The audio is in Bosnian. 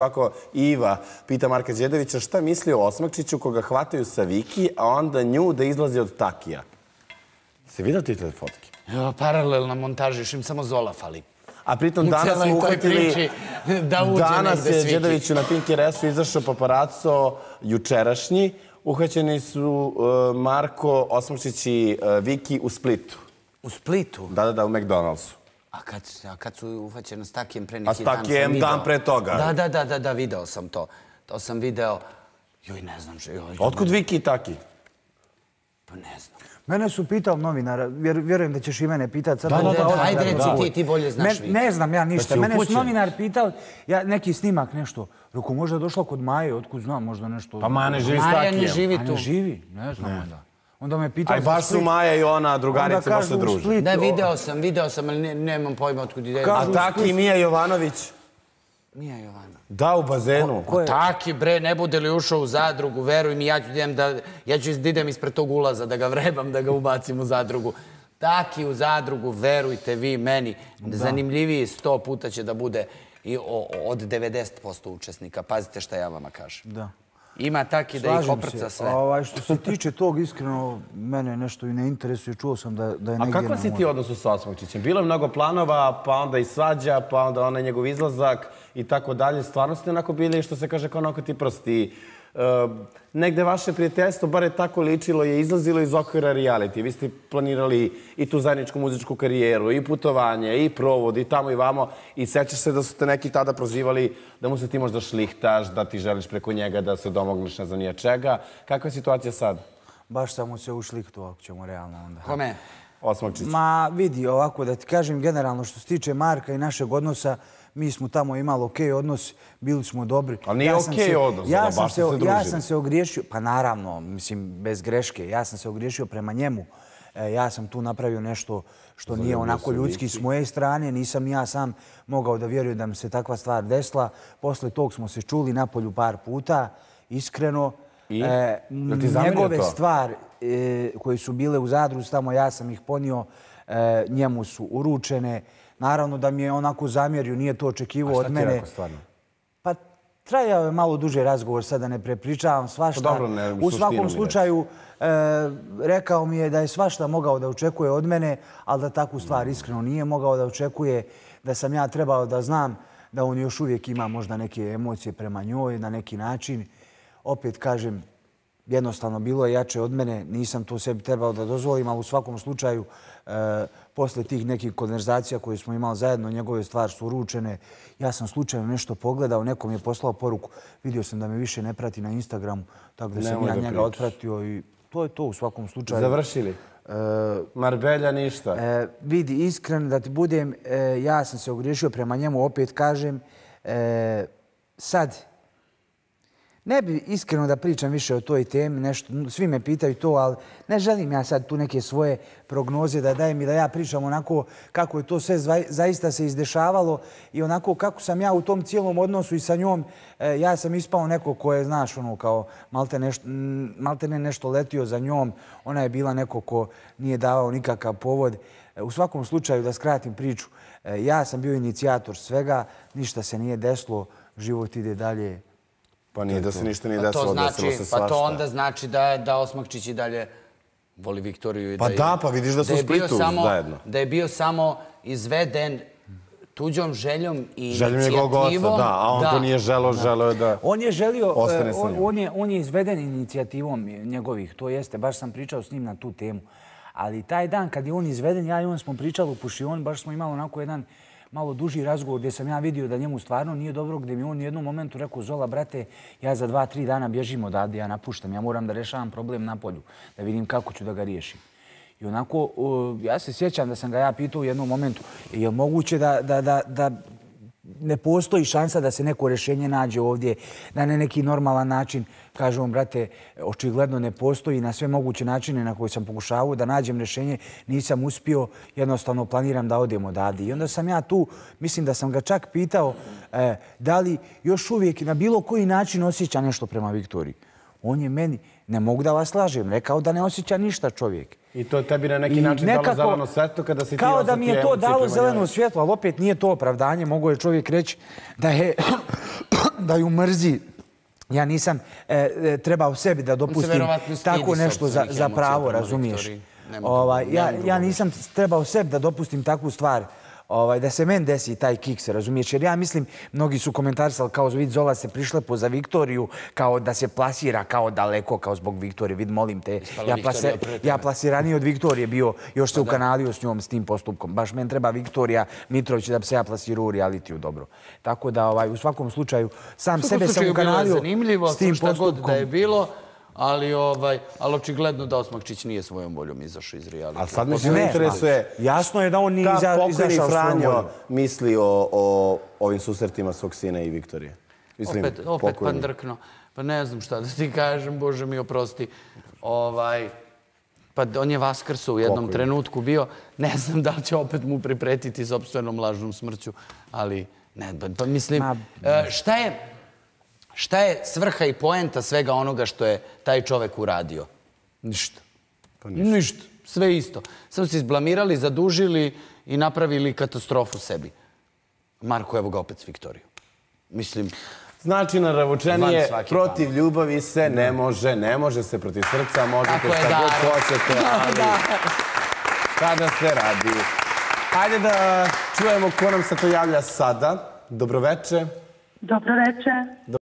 Ovako, Iva pita Marka Đedovića šta misli o Osmakčiću koga hvataju sa Viki, a onda nju da izlazi od Takija. Se vidio ti te fotke? Paralelna montaža, još im samo Zola fali. A pritom U danas smo uhvatili... priči da uđe Danas je. Đedoviću na Pinky Resu izašao paparaco jučerašnji. Uhvaćeni su uh, Marko, Osmakčić i uh, Viki u Splitu. U Splitu? Da, da, da, u McDonald'su. A kad, a kad su ufaćeni s Takijem pre A neki s dan Takijem sam video. dan pre toga. Da, da, da, da, da, video sam to. To sam video. Joj, ne znam, že, joj. Otkud Viki i Taki? Pa ne znam. Mene su pitao novinara, vjer, vjerujem da ćeš i mene pitati. Sad Da, da, ovdje- da, ovdje- ajde reci da. ti, ti bolje znaš Me- vi. Ne znam ja ništa. si Mene su novinar pitao, ja, neki snimak, nešto. Rekao, možda je došla kod Maje, otkud znam, možda nešto. Pa Maja ne živi s Maja ne Takijem. živi A ne tu. živi, ne znam onda. Onda me pitao Aj, baš su. Maja i ona drugarice baš se druže. Split, Ne, video sam, video sam, ali ne, nemam pojma otkud ide. A Taki i Mija Jovanović? Mija Jovana. Da, u bazenu. Ko je? Taki, bre, ne bude li ušao u zadrugu, veruj mi, ja ću, idem da, ja ću da idem ispred tog ulaza, da ga vrebam, da ga ubacim u zadrugu. Taki u zadrugu, verujte vi meni, zanimljiviji sto puta će da bude i o- o- od 90% učesnika. Pazite šta ja vama kažem. Da. Ima taki da ih oprca sve. Ovaj, što se tiče tog, iskreno, mene nešto i ne interesuje. Čuo sam da, da je A negdje... kako na si ti odnosu sa Osmakčićem? Bilo je mnogo planova, pa onda i svađa, pa onda onaj njegov izlazak i tako dalje. Stvarno ste onako bili, što se kaže, kao onako ti prosti. E, negde vaše prijateljstvo, bar je tako ličilo, je izlazilo iz okvira reality. Vi ste planirali i tu zajedničku muzičku karijeru, i putovanje, i provod, i tamo i vamo. I sećaš se da su te neki tada prozivali da mu se ti možda šlihtaš, da ti želiš preko njega da se domogneš ne znam nije čega. Kakva je situacija sad? Baš sam mu se ušlihtuo, ako ćemo realno onda. Kome? Osmakčić. Ma vidi, ovako da ti kažem generalno što se tiče Marka i našeg odnosa, mi smo tamo imali okej odnos, bili smo dobri. Ali nije okej odnos, ja ono, sam baš se, Ja sam ogriješio, pa naravno, mislim, bez greške, ja sam se ogriješio prema njemu. E, ja sam tu napravio nešto što nije onako ljudski s moje strane, nisam ni ja sam mogao da vjerujem da mi se takva stvar desila. Posle tog smo se čuli napolju par puta, iskreno. I? E, njegove to? stvari e, koje su bile u Zadru, tamo ja sam ih ponio, e, njemu su uručene. Naravno da mi je onako zamjerio, nije to očekivao A šta od ti mene. rekao stvarno? Pa trajao je malo duže razgovor, sada ne prepričavam svašta. Pa dobro, ne, u svakom slučaju e, rekao mi je da je svašta mogao da očekuje od mene, ali da takvu stvar iskreno nije mogao da očekuje, da sam ja trebao da znam da on još uvijek ima možda neke emocije prema njoj na neki način. Opet kažem, jednostavno bilo je jače od mene, nisam to sebi trebao da dozvolim, ali u svakom slučaju e, posle tih nekih konverzacija koje smo imali zajedno, njegove stvari su uručene. Ja sam slučajno nešto pogledao, nekom je poslao poruku, vidio sam da me više ne prati na Instagramu, tako da sam ja njega pričaš. otpratio i to je to u svakom slučaju. Završili? E, Marbelja ništa. E, vidi, iskren da ti budem, e, ja sam se ogriješio prema njemu, opet kažem, e, sad, ne bi iskreno da pričam više o toj temi, nešto, svi me pitaju to, ali ne želim ja sad tu neke svoje prognoze da dajem i da ja pričam onako kako je to sve zaista se izdešavalo i onako kako sam ja u tom cijelom odnosu i sa njom, e, ja sam ispao neko ko je, znaš, ono, kao malte, neš, malte ne nešto letio za njom, ona je bila neko ko nije davao nikakav povod. E, U svakom slučaju, da skratim priču, e, ja sam bio inicijator svega, ništa se nije desilo, život ide dalje, Pa nije da se ništa nije Pa desilo, desilo znači, se svašta. pa to onda znači da, da Osmakčić i dalje voli Viktoriju. I Pa je- da, pa vidiš da su u je bio Splitu samo, zajedno. Da je bio samo izveden tuđom željom i Željom njegovog oca, inicijativom. da, a on to nije želo, želo je da... On je želio, Ostane e, sa on, njom. on, je, on je izveden inicijativom njegovih, to jeste, baš sam pričao s njim na tu temu. Ali taj dan kad je on izveden, ja i on smo pričali u Pušion, baš smo imali onako jedan malo duži razgovor gdje sam ja vidio da njemu stvarno nije dobro, gdje mi on u jednom momentu rekao, Zola, brate, ja za dva, tri dana bježim odavde, ja napuštam, ja moram da rešavam problem na polju, da vidim kako ću da ga riješim. I onako, ja se sjećam da sam ga ja pitao u jednom momentu, je li moguće da, da, da, da ne postoji šansa da se neko rješenje nađe ovdje na ne neki normalan način. Kažem vam, brate, očigledno ne postoji na sve moguće načine na koje sam pokušavao da nađem rješenje. Nisam uspio, jednostavno planiram da odem odavde. I onda sam ja tu, mislim da sam ga čak pitao e, da li još uvijek na bilo koji način osjeća nešto prema Viktoriji. On je meni, ne mogu da vas lažem, rekao da ne osjeća ništa čovjek. I to tebi na neki I način dalo zeleno svetlo kada si ti Kao da mi je to dalo zeleno svjetlo, ali opet nije to opravdanje. Mogu je čovjek reći da je da ju mrzi. Ja nisam e, e, trebao sebi da dopustim tako nešto za, za pravo, razumiješ? Ovaj, drugo- ja, ja nisam trebao sebi da dopustim takvu stvar ovaj, da se men desi taj kiks, razumiješ? Jer ja mislim, mnogi su komentarisali kao vid Zola se prišlepo za Viktoriju, kao da se plasira kao daleko, kao zbog Viktorije. Vid, molim te, Ispala ja, plase, ja plasiraniji od Viktorije bio, još se ukanalio s njom s tim postupkom. Baš men treba Viktorija Mitrović da bi se ja plasirao u realitiju dobro. Tako da ovaj, u svakom slučaju sam sebe sam ukanalio s tim šta god postupkom. da je bilo, ali, ovaj, ali očigledno da Osmakčić nije svojom voljom izašao iz reality. A sad me Ne, interesuje... jasno je da on nije iza- izašao svojom Franjo voljom. misli o, o ovim susretima svog sina i Viktorije? Mislim, opet, opet pokojni. pandrkno. Pa ne znam šta da ti kažem, Bože mi oprosti. Ovaj, pa on je Vaskrso u jednom Pokojni. trenutku bio. Ne znam da li će opet mu pripretiti sobstvenom lažnom smrću, ali ne, pa, pa mislim, Ma- e, šta je, šta je svrha i poenta svega onoga što je taj čovek uradio? Ništa. Pa ništa. ništa. Sve isto. Samo se izblamirali, zadužili i napravili katastrofu sebi. Marko, evo ga opet s Viktorijom. Mislim, Znači, naravučenije, protiv ljubavi se ne može, ne može se protiv srca, možete šta god hoćete, ali šta da se radi. Hajde da čujemo ko nam se to javlja sada. Dobroveče. Dobro večer.